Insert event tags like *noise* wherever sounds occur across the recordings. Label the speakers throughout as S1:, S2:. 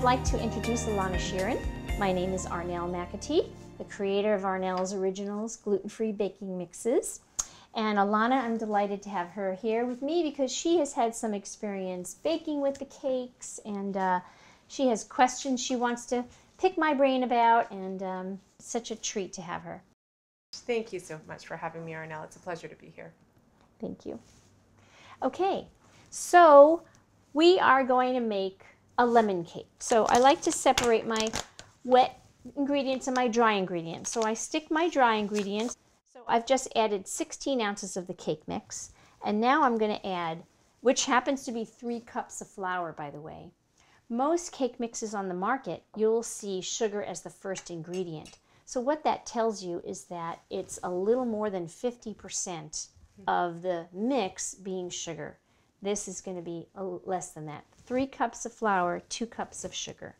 S1: I'd like to introduce Alana Sheeran. My name is Arnel McAtee, the creator of Arnel's Originals gluten-free baking mixes. And Alana, I'm delighted to have her here with me because she has had some experience baking with the cakes and uh, she has questions she wants to pick my brain about and um, such a treat to have her.
S2: Thank you so much for having me, Arnel. It's a pleasure to be here.
S1: Thank you. Okay, so we are going to make a lemon cake. So I like to separate my wet ingredients and my dry ingredients. So I stick my dry ingredients. So I've just added 16 ounces of the cake mix. And now I'm going to add, which happens to be three cups of flour, by the way. Most cake mixes on the market, you'll see sugar as the first ingredient. So what that tells you is that it's a little more than 50% of the mix being sugar. This is going to be less than that. Three cups of flour, two cups of sugar.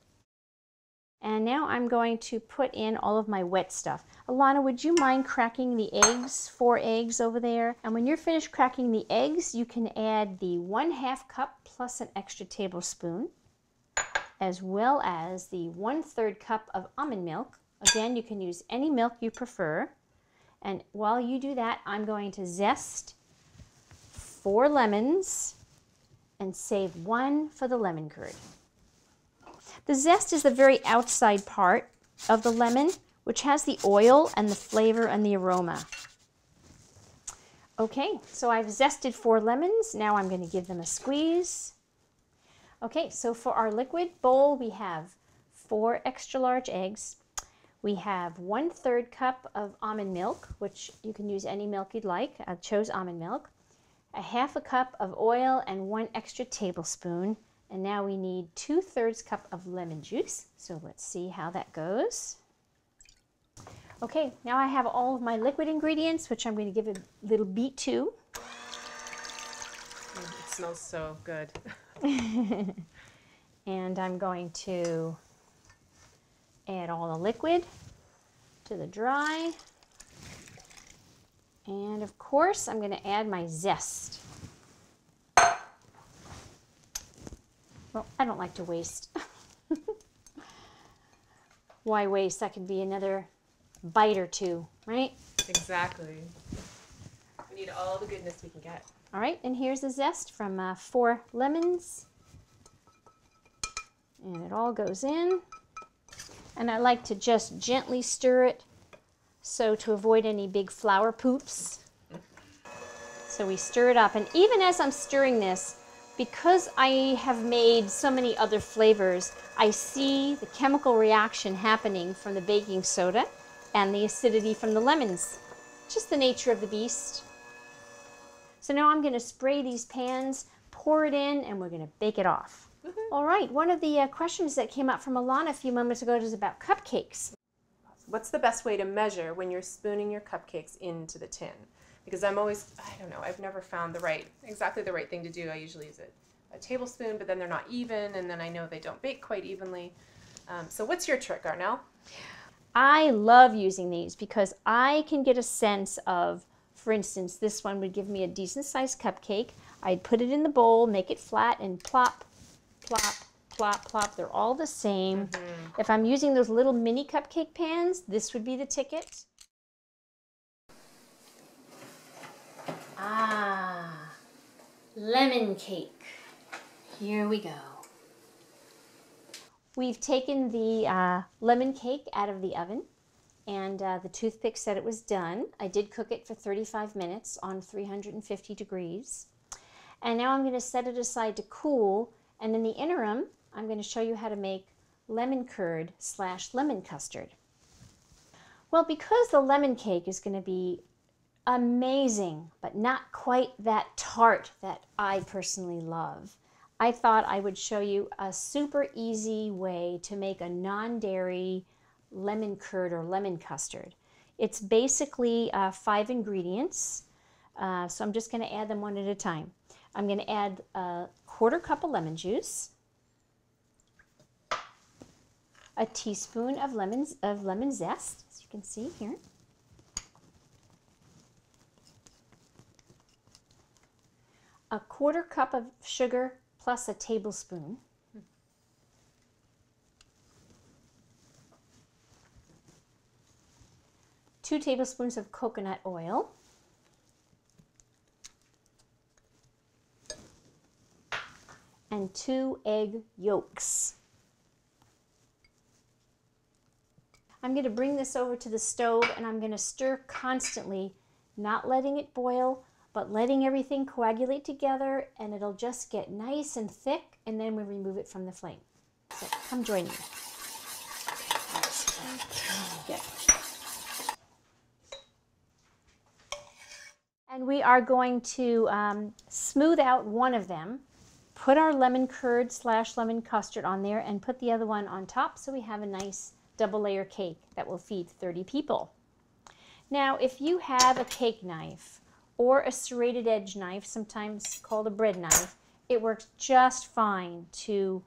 S1: And now I'm going to put in all of my wet stuff. Alana, would you mind cracking the eggs, four eggs over there? And when you're finished cracking the eggs, you can add the one half cup plus an extra tablespoon, as well as the one third cup of almond milk. Again, you can use any milk you prefer. And while you do that, I'm going to zest four lemons and save one for the lemon curd. The zest is the very outside part of the lemon, which has the oil and the flavor and the aroma. Okay, so I've zested four lemons. Now I'm going to give them a squeeze. Okay, so for our liquid bowl, we have four extra large eggs, we have one third cup of almond milk, which you can use any milk you'd like. I chose almond milk. A half a cup of oil and one extra tablespoon. And now we need two thirds cup of lemon juice. So let's see how that goes. Okay, now I have all of my liquid ingredients, which I'm going to give a little beat to.
S2: It smells so good. *laughs*
S1: and I'm going to Add all the liquid to the dry. And of course, I'm going to add my zest. Well, I don't like to waste. *laughs* Why waste? That could be another bite or two, right?
S2: Exactly. We need all the goodness we can get.
S1: All right, and here's the zest from uh, four lemons. And it all goes in. And I like to just gently stir it so to avoid any big flour poops. So we stir it up. And even as I'm stirring this, because I have made so many other flavors, I see the chemical reaction happening from the baking soda and the acidity from the lemons. Just the nature of the beast. So now I'm going to spray these pans, pour it in, and we're going to bake it off. All right, one of the uh, questions that came up from Alana a few moments ago is about cupcakes.
S2: What's the best way to measure when you're spooning your cupcakes into the tin? Because I'm always, I don't know, I've never found the right, exactly the right thing to do. I usually use a, a tablespoon, but then they're not even, and then I know they don't bake quite evenly. Um, so what's your trick, Arnel?
S1: I love using these because I can get a sense of, for instance, this one would give me a decent sized cupcake. I'd put it in the bowl, make it flat, and plop, plop, plop, plop. They're all the same. Mm -hmm. If I'm using those little mini cupcake pans, this would be the ticket. Ah, lemon cake. Here we go. We've taken the uh, lemon cake out of the oven and uh, the toothpick said it was done. I did cook it for 35 minutes on 350 degrees. And now I'm going to set it aside to cool and in the interim, I'm going to show you how to make lemon curd slash lemon custard. Well, because the lemon cake is going to be amazing, but not quite that tart that I personally love, I thought I would show you a super easy way to make a non-dairy lemon curd or lemon custard. It's basically uh, five ingredients, uh, so I'm just going to add them one at a time. I'm going to add a quarter cup of lemon juice, a teaspoon of lemon, of lemon zest, as you can see here. A quarter cup of sugar plus a tablespoon. Two tablespoons of coconut oil. and two egg yolks. I'm going to bring this over to the stove and I'm going to stir constantly, not letting it boil, but letting everything coagulate together and it'll just get nice and thick and then we remove it from the flame. So come join me. And we are going to um, smooth out one of them, put our lemon curd slash lemon custard on there and put the other one on top so we have a nice double layer cake that will feed 30 people. Now, if you have a cake knife or a serrated edge knife, sometimes called a bread knife, it works just fine to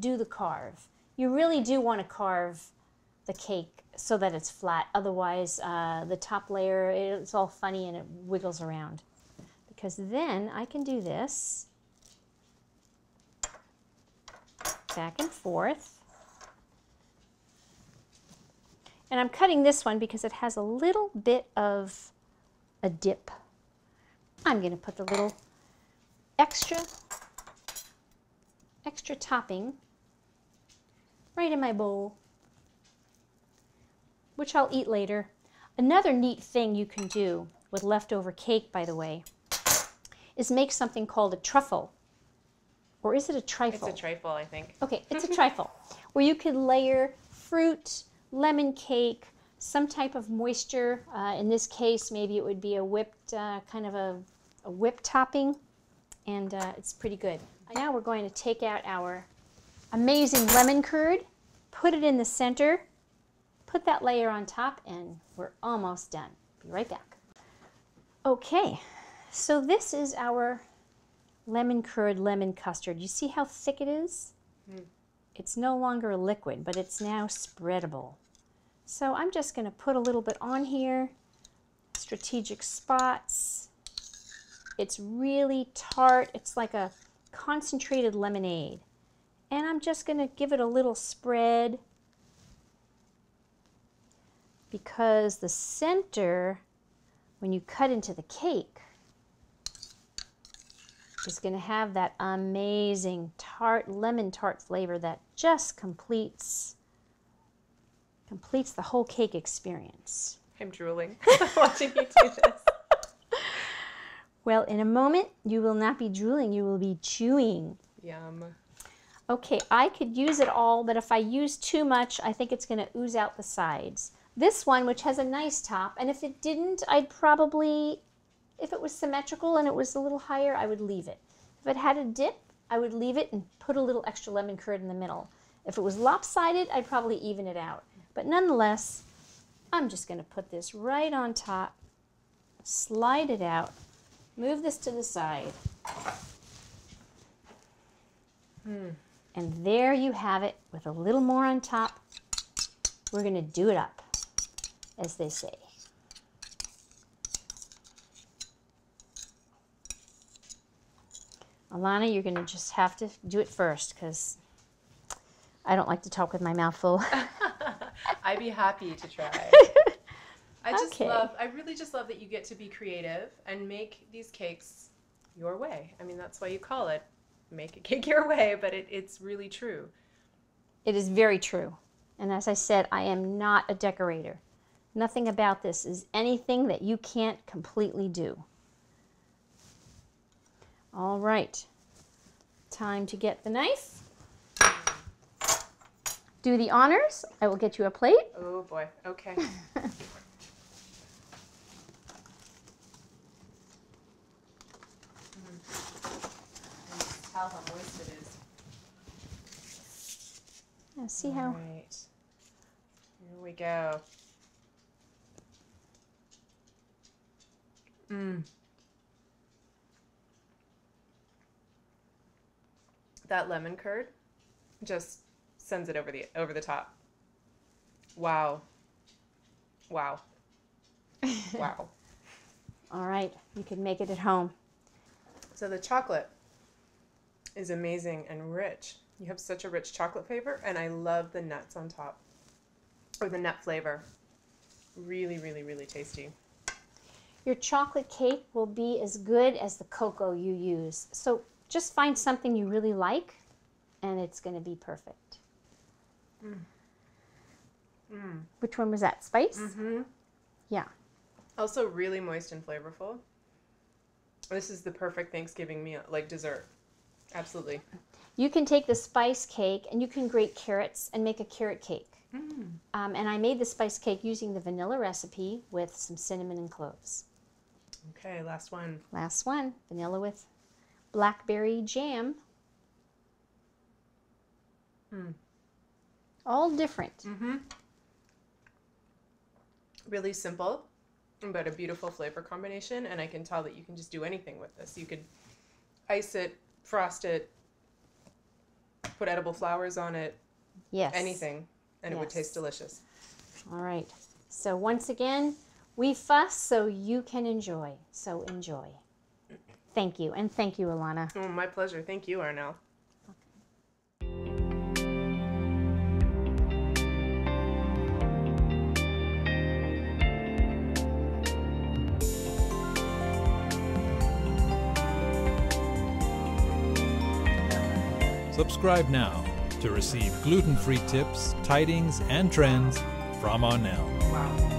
S1: do the carve. You really do want to carve the cake so that it's flat. Otherwise, uh, the top layer, it's all funny and it wiggles around. Because then I can do this back and forth. And I'm cutting this one because it has a little bit of a dip. I'm going to put the little extra, extra topping right in my bowl, which I'll eat later. Another neat thing you can do with leftover cake, by the way, is make something called a truffle. Or is it a trifle?
S2: It's a trifle, I think.
S1: Okay, it's a *laughs* trifle, where you could layer fruit, lemon cake, some type of moisture. Uh, in this case, maybe it would be a whipped, uh, kind of a, a whip topping, and uh, it's pretty good. Now we're going to take out our amazing lemon curd, put it in the center, put that layer on top, and we're almost done. Be right back. Okay, so this is our lemon curd lemon custard. You see how thick it is?
S2: Mm.
S1: It's no longer a liquid, but it's now spreadable. So I'm just going to put a little bit on here, strategic spots. It's really tart. It's like a concentrated lemonade. And I'm just going to give it a little spread because the center, when you cut into the cake, is going to have that amazing tart, lemon tart flavor that just completes completes the whole cake experience.
S2: I'm drooling *laughs* watching you do this. *laughs*
S1: Well, in a moment, you will not be drooling, you will be chewing.
S2: Yum.
S1: Okay, I could use it all, but if I use too much, I think it's going to ooze out the sides. This one, which has a nice top, and if it didn't, I'd probably, if it was symmetrical and it was a little higher, I would leave it. If it had a dip, I would leave it and put a little extra lemon curd in the middle. If it was lopsided, I'd probably even it out. But nonetheless, I'm just going to put this right on top, slide it out, move this to the side.
S2: Hmm.
S1: And there you have it with a little more on top. We're going to do it up, as they say. Alana, you're going to just have to do it first because I don't like to talk with my mouth full. *laughs*
S2: I'd be happy to try. *laughs* I just
S1: Okay.
S2: love, I really just love that you get to be creative and make these cakes your way. I mean, that's why you call it make a cake your way, but it, it's really true.
S1: It is very true. And as I said, I am not a decorator. Nothing about this is anything that you can't completely do. All right. Time to get the knife. Do the honors. I will get you a plate.
S2: Oh boy. Okay. Tell how moist it is.
S1: Now, see how
S2: All right. Here we go. Mmm. That lemon curd just sends it over the over the top. Wow. Wow. *laughs* Wow.
S1: All right, you can make it at home.
S2: So the chocolate is amazing and rich. You have such a rich chocolate flavor, and I love the nuts on top, or the nut flavor. Really, really, really tasty.
S1: Your chocolate cake will be as good as the cocoa you use. So just find something you really like and it's going to be perfect. Which one was that? Spice?
S2: Mm-hmm.
S1: Yeah.
S2: Also, really moist and flavorful. This is the perfect Thanksgiving meal, like dessert. Absolutely.
S1: You can take the spice cake and you can grate carrots and make a carrot cake. Um, and I made the spice cake using the vanilla recipe with some cinnamon and cloves.
S2: Okay, last one.
S1: Last one vanilla with blackberry jam. All different.
S2: Mm-hmm. Really simple, but a beautiful flavor combination. And I can tell that you can just do anything with this. You could ice it, frost it, put edible flowers on it,
S1: Yes.
S2: anything, and it would taste delicious.
S1: All right. So once again, we fuss so you can enjoy. So enjoy. Thank you. And thank you, Alana.
S2: Oh, my pleasure. Thank you, Arnel.
S3: Subscribe now to receive gluten free tips, tidings, and trends from Arnel.
S2: Wow.